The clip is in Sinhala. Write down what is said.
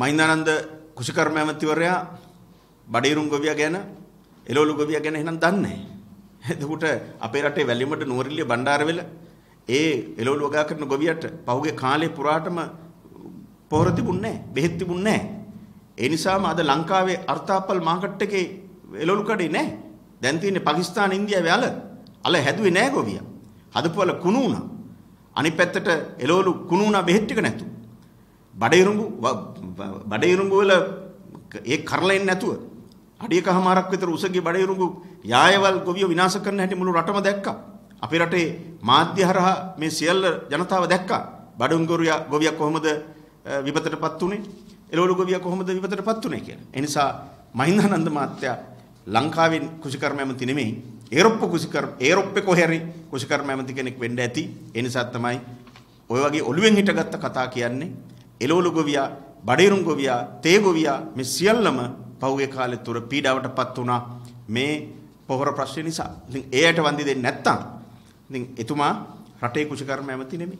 මහින්දානන්ද කුෂිකර්ම ඇමතිවරයා බඩේරුම් ගොවියා ගැන එළවලු ගොවියා ගැන එහෙනම් දන්නේ නැහැ. එතකොට අපේ රටේ වැලිමඩ නුවරිල්ලිය බණ්ඩාරවෙල ඒ එළවලු වගා කරන ගොවියට පහුගිය කාලේ පුරාටම පොහොර තිබුණේ නැහැ. බෙහෙත් තිබුණේ නැහැ. ඒ නිසාම අද ලංකාවේ අර්ථාපල් මාකට් එකේ එළවලු කඩේ නැහැ. දැන් තියෙන්නේ පාකිස්තාන ඉන්දියාවේ අල. අල හැදුවේ නැහැ ගොවියා. හදපුවල කුණු වුණා. අනිත් පැත්තට එළවලු කුණු වුණා බෙහෙත් ටික නැතු. බඩිරුඟු බඩිරුඟු වල ඒ කරලා එන්නේ නැතුව අඩියකමාරක් විතර උසගේ බඩිරුඟු යායවල් ගොවිය විනාශ කරන හැටි මුළු රටම දැක්කා. අපේ රටේ මාධ්‍ය හරහා මේ සියල්ල ජනතාව දැක්කා. බඩුංගොරියා ගොවියා කොහොමද විපතටපත් උනේ? එළවලු ගොවියා කොහොමද විපතටපත් උනේ කියලා. ඒ නිසා මහින්දානන්ද මහත්තයා ලංකාවෙන් කුෂිකර්ම ඇමති නෙමෙයි ඒරොප්ප කුෂිකර්ම ඒරොප්පේ කොහෙරි කුෂිකර්ම ඇමති කෙනෙක් වෙන්න ඇති. ඒ නිසා තමයි ඔය වගේ ඔළුවෙන් හිටගත්ත කතා කියන්නේ එළවලු ගොවියා, බඩේරුම් ගොවියා, තේ ගොවියා මේ සියල්ලම පහුගිය කාලේ තුර පීඩාවටපත් වුණා මේ පොහොර ප්‍රශ්න නිසා. ඉතින් එයට වන්දි දෙන්නේ නැත්තම් ඉතින් එතුමා රටේ කුෂිකර්ම ඇමති නෙමෙයි.